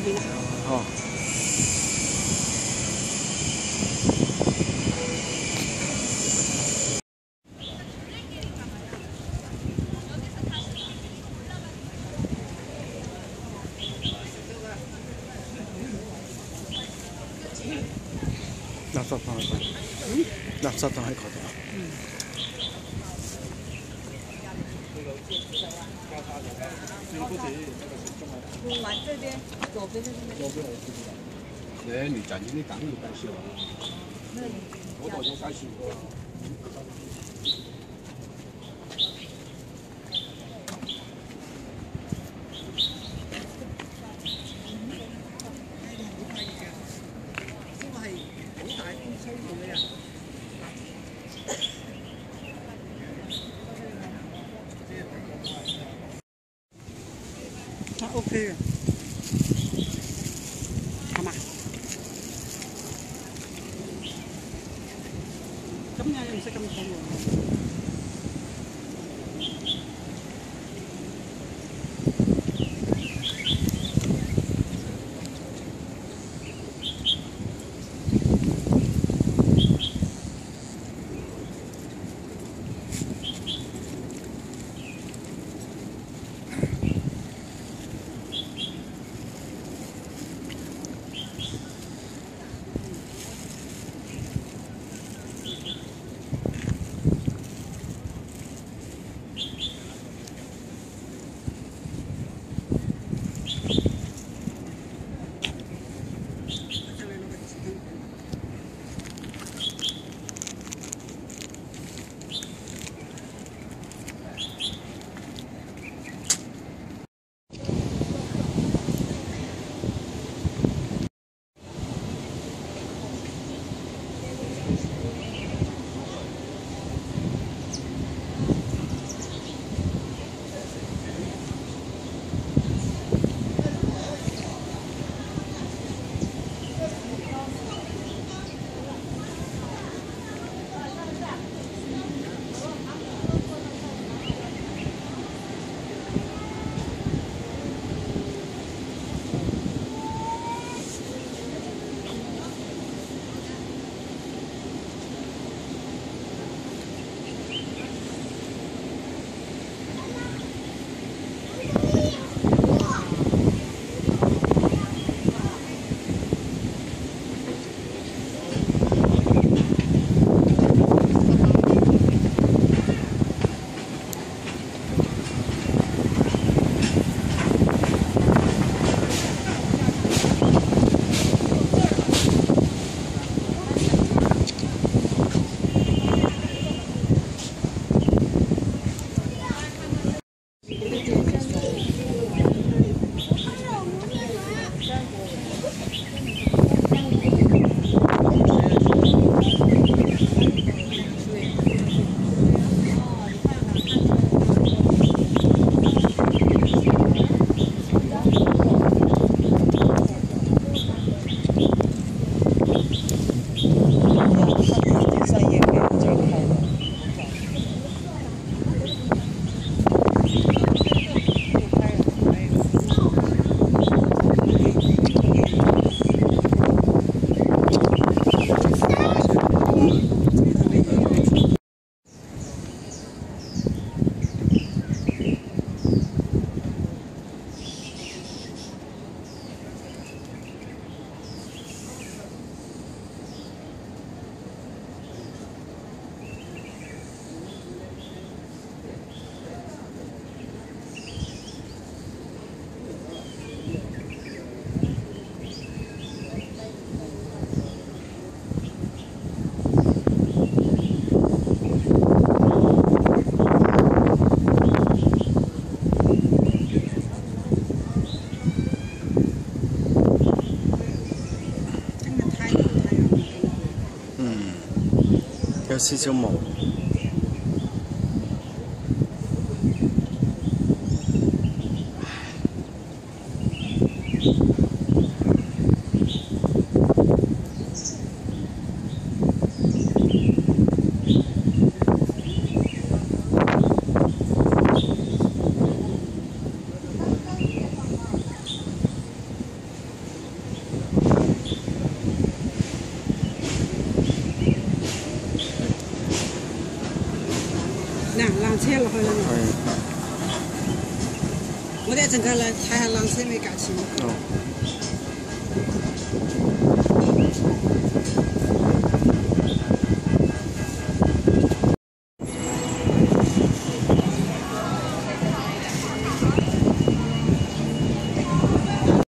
裏邊。哦。垃圾放喺嗰度。垃圾放喺嗰度。往这边。左边这边。哎，你讲你的讲你该说。那你。我早就该说。ok. Rồi à mà chấm nha em sẽ chấm xong rồi 有少少毛。那缆车了好像我在整个来还下缆车没搞清楚